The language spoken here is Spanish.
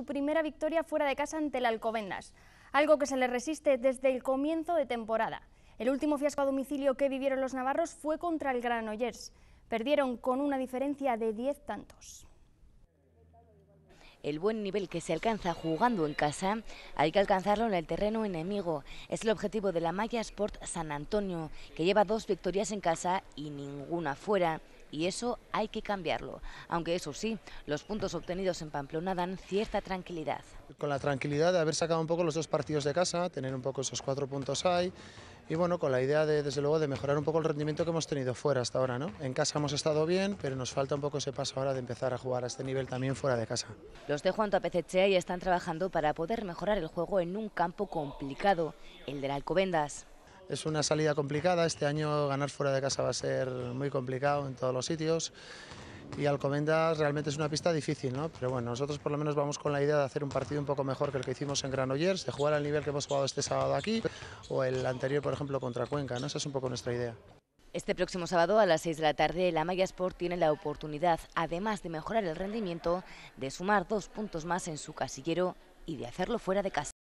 su primera victoria fuera de casa ante el Alcobendas, algo que se le resiste desde el comienzo de temporada. El último fiasco a domicilio que vivieron los navarros fue contra el Granollers. Perdieron con una diferencia de 10 tantos el buen nivel que se alcanza jugando en casa, hay que alcanzarlo en el terreno enemigo. Es el objetivo de la Maya Sport San Antonio, que lleva dos victorias en casa y ninguna fuera. Y eso hay que cambiarlo. Aunque eso sí, los puntos obtenidos en Pamplona dan cierta tranquilidad. Con la tranquilidad de haber sacado un poco los dos partidos de casa, tener un poco esos cuatro puntos ahí y bueno, con la idea de, desde luego, de mejorar un poco el rendimiento que hemos tenido fuera hasta ahora, ¿no? En casa hemos estado bien, pero nos falta un poco ese paso ahora de empezar a jugar a este nivel también fuera de casa. Los de Juan Tapecechea ya están trabajando para poder mejorar el juego en un campo complicado, el del Alcobendas. Es una salida complicada, este año ganar fuera de casa va a ser muy complicado en todos los sitios y Alcomendas realmente es una pista difícil, ¿no? pero bueno, nosotros por lo menos vamos con la idea de hacer un partido un poco mejor que el que hicimos en Granollers, de jugar al nivel que hemos jugado este sábado aquí o el anterior, por ejemplo, contra Cuenca, ¿no? esa es un poco nuestra idea. Este próximo sábado a las 6 de la tarde, la Maya Sport tiene la oportunidad, además de mejorar el rendimiento, de sumar dos puntos más en su casillero y de hacerlo fuera de casa.